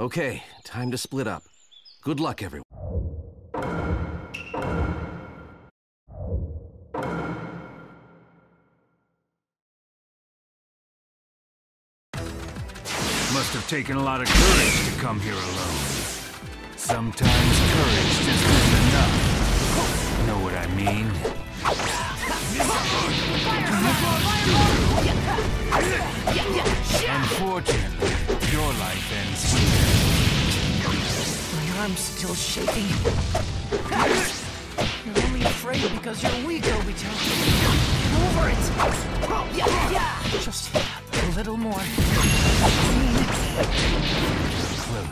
Okay, time to split up. Good luck, everyone. Must have taken a lot of courage to come here alone. Sometimes courage just isn't enough. Know what I mean? Unfortunately, your life ends here. My arm's still shaking. You're only afraid because you're weak, Obito. Get over it. Yeah, yeah. Just a little more. Close.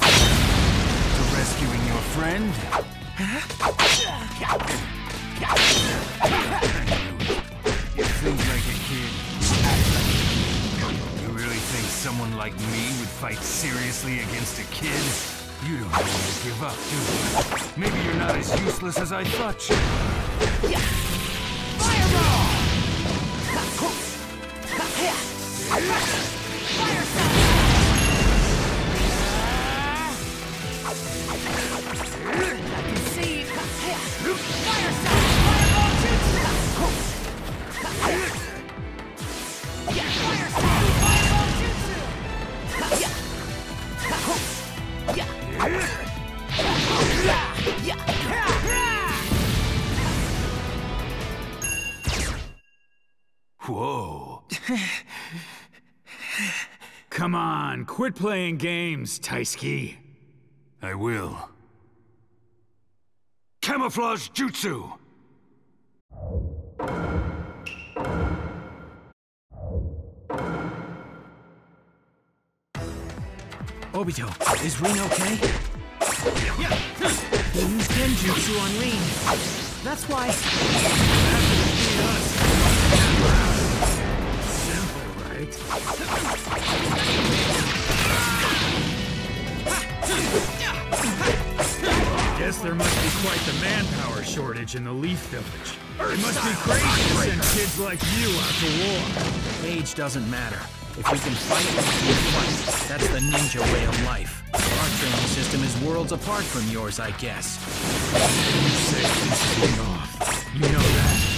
To rescuing your friend? You think like a kid. You really think someone like me fight seriously against a kid? You don't to give up, do you? Maybe you're not as useless as I thought you. See? Quit playing games, Taiseki. I will. Camouflage Jutsu! Obito, is Rin okay? He used Genjutsu on Rin. That's why... Simple, right? Guess there must be quite the manpower shortage in the Leaf Village. It must be crazy to send kids like you out to war. Age doesn't matter. If we can fight, you fight. That's the ninja way of life. Our training system is worlds apart from yours, I guess. You say this thing off. You know that.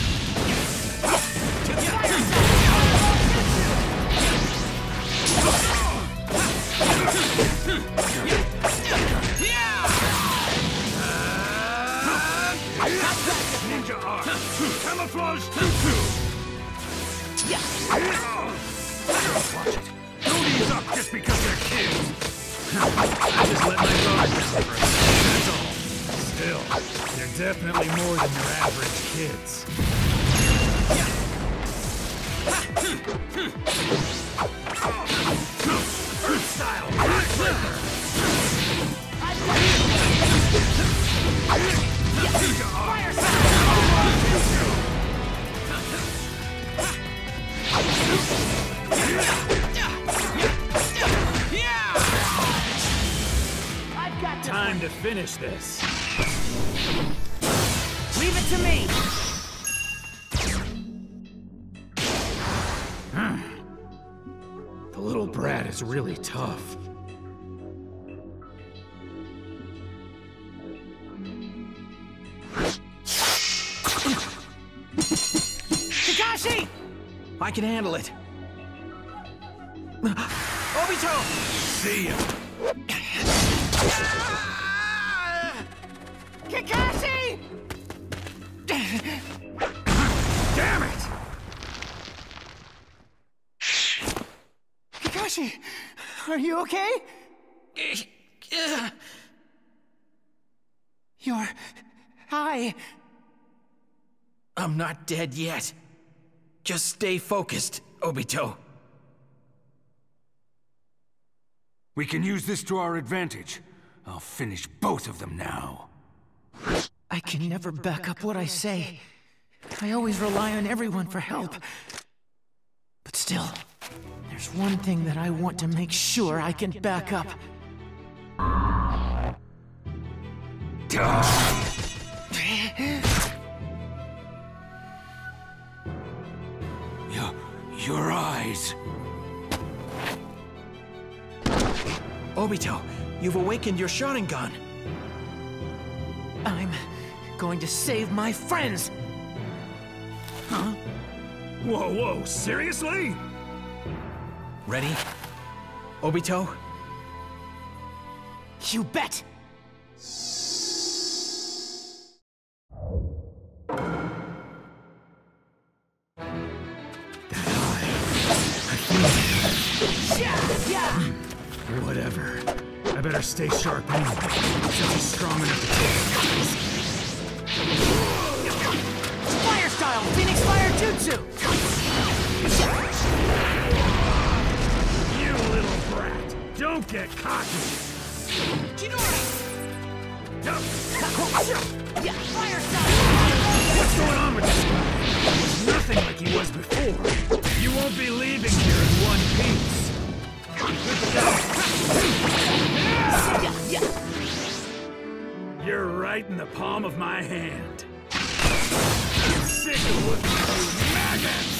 Finish this. Leave it to me! The little brat is really tough. Kakashi! I can handle it. Obito! See ya! you okay? You're high. I'm not dead yet. Just stay focused, Obito. We can use this to our advantage. I'll finish both of them now. I can never back up what I say. I always rely on everyone for help. Still, there's one thing that I want to make sure I can back up. Your, your eyes. Obito, you've awakened your Sharingan. I'm going to save my friends! Whoa, whoa, seriously? Ready? Obito? You bet! Whatever. I better stay sharp anyway. Since he's strong enough to take Fire style! Phoenix Fire Jutsu! You little brat! Don't get cocky! What's going on with? He's nothing like he was before. You won't be leaving here in one piece. You're right in the palm of my hand. I'm sick of looking at you maggots!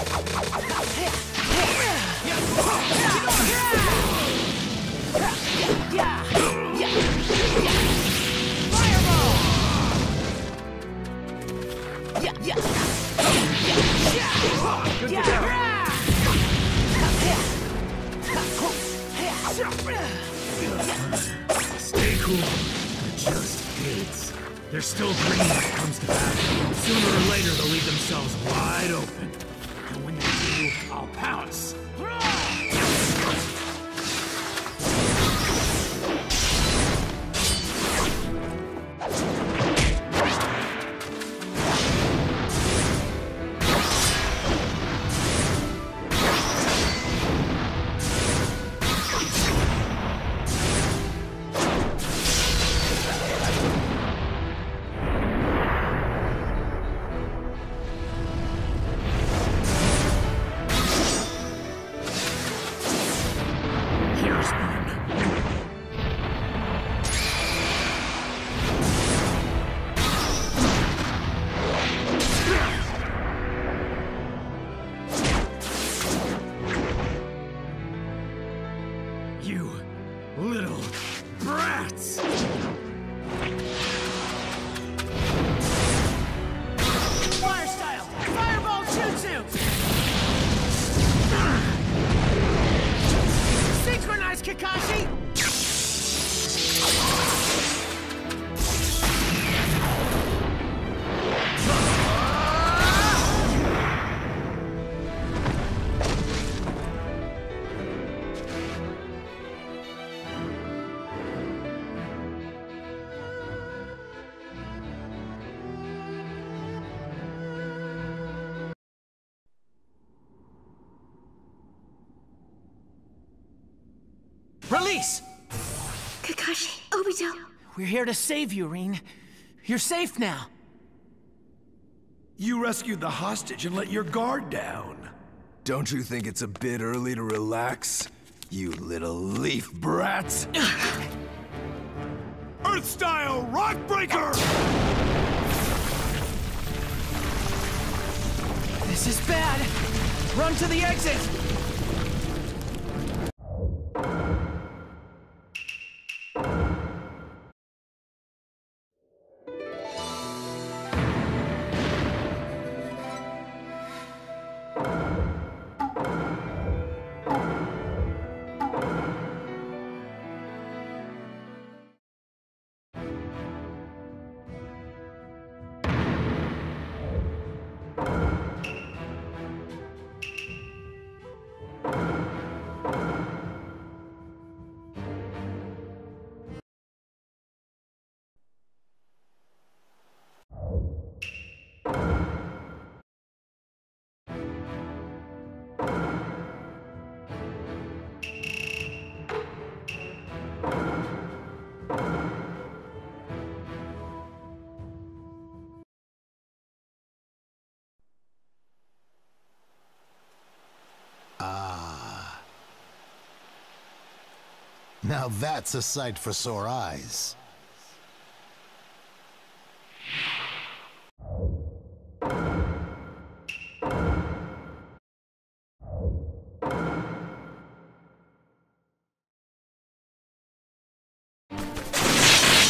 Stay cool. They're just kids. They're still green when it comes to battle. Sooner or later, they'll leave themselves wide open. And when they do, I'll pounce. Little brats! Release! Kakashi, Obito. We're here to save you, Rin. You're safe now. You rescued the hostage and let your guard down. Don't you think it's a bit early to relax? You little leaf brats! Earth style rock breaker! This is bad. Run to the exit! Now that's a sight for sore eyes.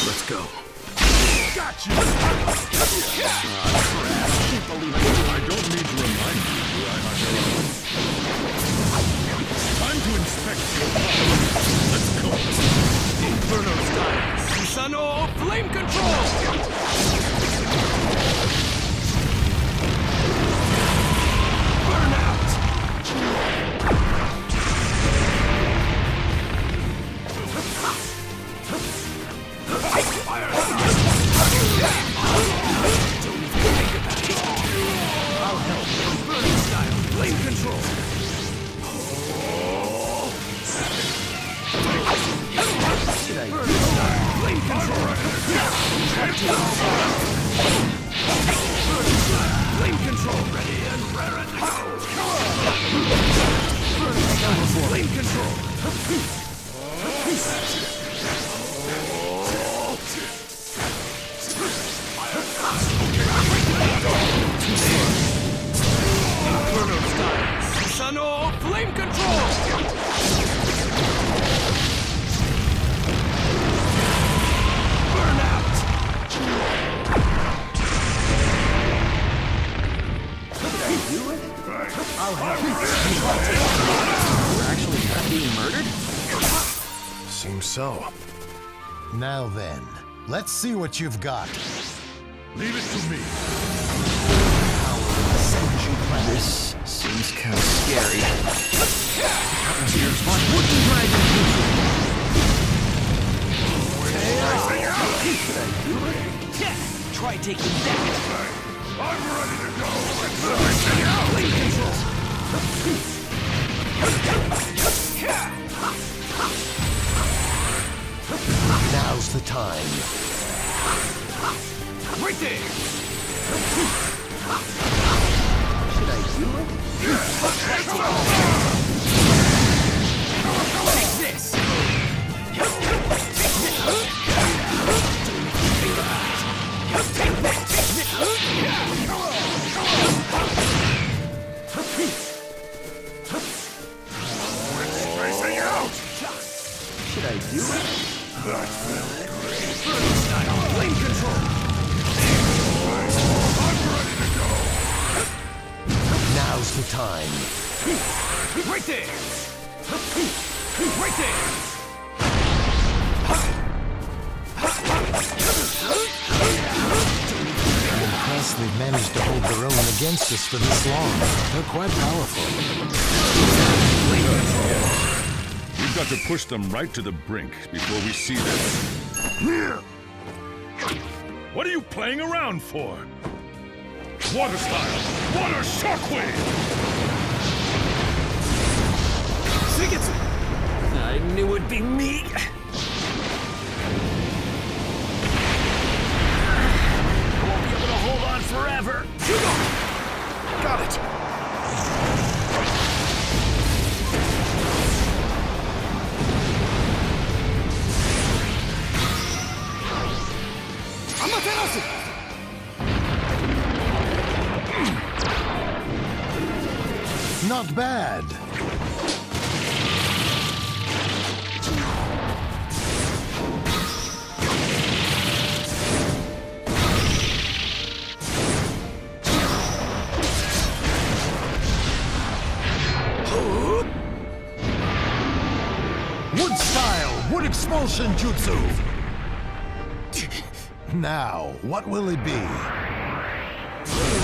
Let's go. Got you! I don't need to remind you who I am your own. Time to inspect your. Let's go. Inferno style. Susano flame control! Now then, let's see what you've got. Leave it to me. This seems kind of scary. Try taking that! I'm ready to go. Flame control! Now's the time. Right there! Should I do it? Take this! Spacing out. Should I do it? Burning style! Flame control! Now's the time. Right there! Right there! Impressed they've managed to hold their own against us for this long. They're quite powerful. We've got to push them right to the brink before we see them. What are you playing around for? Water style! Water shockwave! Suigetsu! I knew it'd be me! I won't be able to hold on forever! Jugo! Got it! Not bad. Now, what will it be?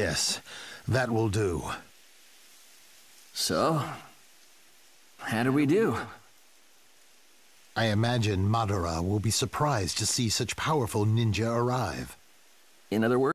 Yes, that will do. So, how do we do? I imagine Madara will be surprised to see such powerful ninja arrive. In other words,